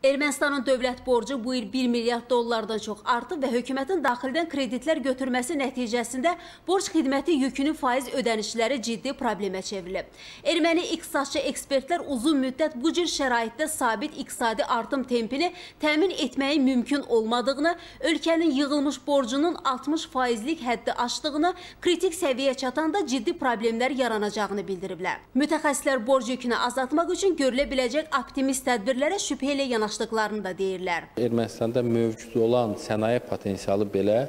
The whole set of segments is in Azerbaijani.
Ermənistanın dövlət borcu bu il 1 milyard dollardan çox artıb və hökumətin daxildən kreditlər götürməsi nəticəsində borc xidməti yükünün faiz ödənişləri ciddi problemə çevrilib. Erməni iqtisadçı ekspertlər uzun müddət bu cür şəraitdə sabit iqtisadi artım tempini təmin etməyi mümkün olmadığını, ölkənin yığılmış borcunun 60 faizlik həddi aşdığını, kritik səviyyə çatanda ciddi problemlər yaranacağını bildiriblər. Mütəxəssislər borc yükünü azaltmaq üçün görülə biləcək optimist tədbirlərə şübhə ilə yanaşdırırlar yanaşdıqlarını da deyirlər. Ermənistanda mövcud olan sənaye potensialı belə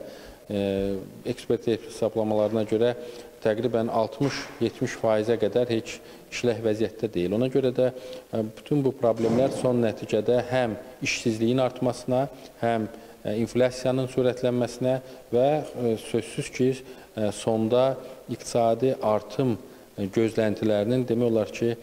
e, ekspert hesablamalarına görə təqribən 60-70 faizə qədər heç işləh vəziyyətdə deyil. Ona görə də e, bütün bu problemlər son nəticədə həm işsizliyin artmasına, həm e, inflyasiyanın sürətlənməsinə və sözsüz ki, sonda iqtisadi artım gözləntilərinin demək olar ki,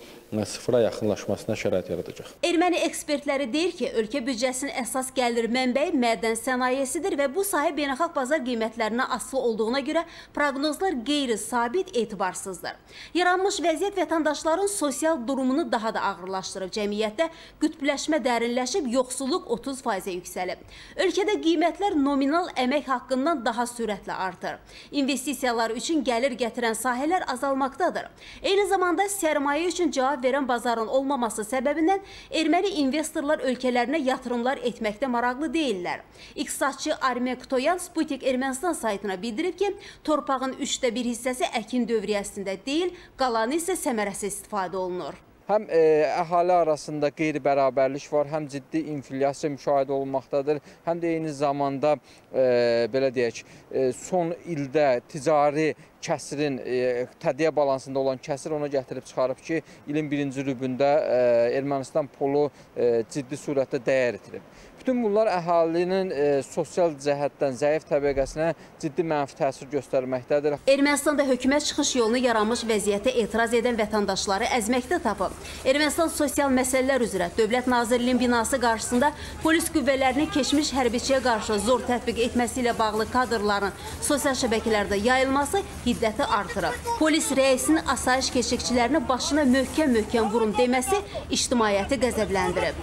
sıfıra yaxınlaşmasına şərait yaradacaq. Erməni ekspertləri deyir ki, ölkə büdcəsinin əsas gəlir mənbəyi mədən sənayesidir və bu sahə beynəlxalq bazar qiymətlərinə asılı olduğuna görə proqnozlar qeyri-sabit, etibarsızdır. Yaranmış vəziyyət vətəndaşların sosial durumunu daha da ağırlaşdırıb. Cəmiyyətdə qütbləşmə dərinləşib, yoxsulluq 30%-ə yüksəlib. Ölkədə qiymətlər nominal əmək haqqından daha sürətlə artır. İnvestisiyalar üçün gəlir gətirən sahələr azalmaqdadır. Eyni zamanda sərmayə üçün cavab cavab verən bazarın olmaması səbəbindən erməni investorlar ölkələrinə yatırımlar etməkdə maraqlı deyirlər. İqtisadçı Armen Ktoyan Sputik Ermənistan saytına bildirib ki, torpağın üçdə bir hissəsi əkin dövriyyəsində deyil, qalanı isə səmərəsi istifadə olunur. Həm e, əhali arasında qeyri-bərabərlik var, həm ciddi inflyasiya müşahidə olunmaqdadır, həm də eyni zamanda e, belə deyək, e, son ildə ticari kəsirin e, tədiyyə balansında olan kəsir ona gətirib çıxarıb ki, ilin birinci rübündə e, Ermənistan polu e, ciddi surətdə dəyər itirib. Bütün bunlar əhalinin sosial cəhətdən zəif təbəqəsinə ciddi mənfi təsir göstərməkdədir. Ermənistanda hökumət çıxış yolunu yaranmış vəziyyətə etiraz edən vətəndaşları əzməkdə tapıb. Ermənistan Sosial Məsələlər üzrə Dövlət Nazirliyinin binası qarşısında polis qüvvələrinin keçmiş hərbiçiyə qarşı zor tətbiq etməsi ilə bağlı kadrların sosial şəbəkələrdə yayılması hiddəti artırıb. Polis rəisinin asayiş keşikçilərini başına möhkəm-möhkəm vurun deməsi ictimaiyyəti qəzəbləndirib.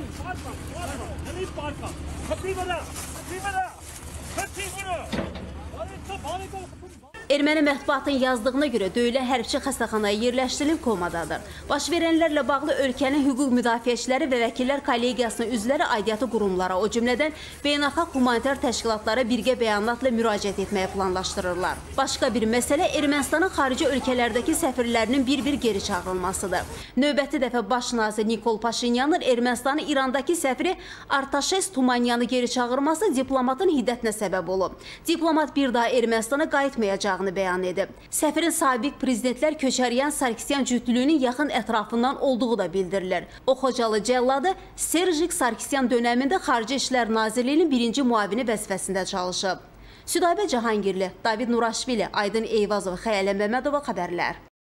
Erməni mətbuatın yazdığına görə döyülən hərbçi xəstəxanaya yerləşdirilib komadadır. Baş verənlərlə bağlı ölkənin hüquq müdafiəçiləri və vəkillər kollegiyasının üzvləri aidiyyatı qurumlara, o cümlədən beynəlxalq humanitar təşkilatlara birgə bəyanatla müraciət etməyə planlaşdırırlar. Başqa bir məsələ Ermənistanın xarici ölkələrdəki səfirlərinin bir-bir geri çağırılmasıdır. Növbəti dəfə baş nazir Nikol Paşinyanın Ermənistanın İrandakı səfiri Artaşes Tumanyanı geri çağırması diplomatın hiddətinə səbəb olub. Diplomat bir daha Ermənistana qayıtmayacaq olacağını bəyan edib. Səfirin sabiq prezidentlər Köçəryan Sarkisyan cütlüyünün yaxın ətrafından olduğu da bildirilir. O Xocalı cəlladı Serjik Sarkisyan dönəmində Xarici İşlər Nazirliyinin birinci muavini vəzifəsində çalışıb. Südabə Cahangirli, David Nuraşvili, Aydın Eyvazov, Xəyalə Məmmədova xəbərlər.